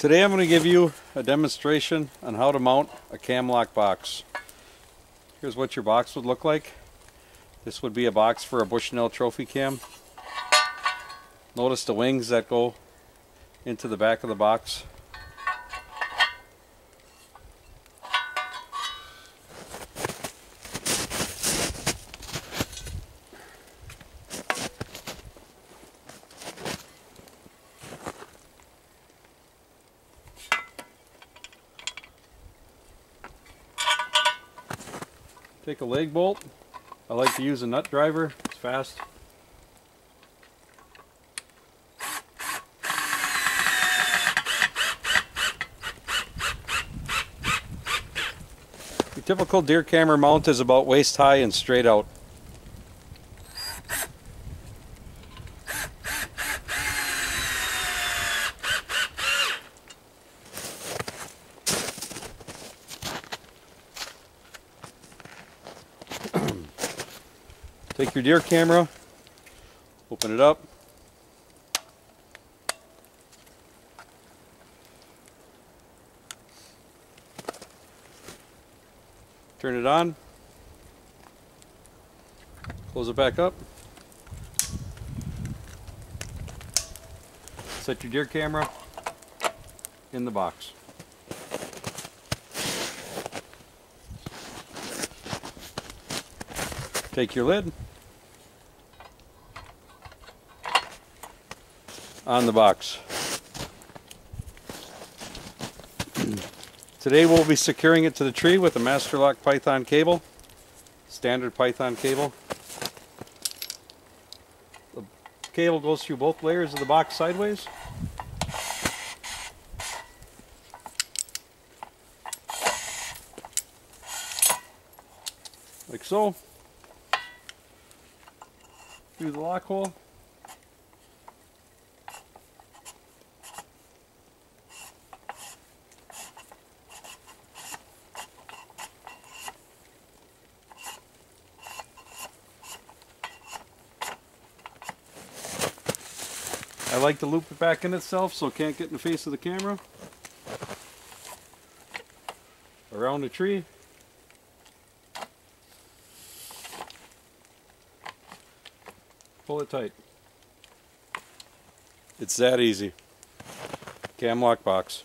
Today I'm going to give you a demonstration on how to mount a Camlock box. Here's what your box would look like. This would be a box for a Bushnell Trophy Cam. Notice the wings that go into the back of the box. Take a lag bolt. I like to use a nut driver. It's fast. The typical deer camera mount is about waist high and straight out. Take your deer camera, open it up. Turn it on. Close it back up. Set your deer camera in the box. Take your lid on the box. Today we'll be securing it to the tree with a Master Lock Python cable, standard Python cable. The cable goes through both layers of the box sideways. Like so. Through the lock hole. I like to loop it back in itself so it can't get in the face of the camera. Around the tree. Pull it tight. It's that easy. Cam lock box.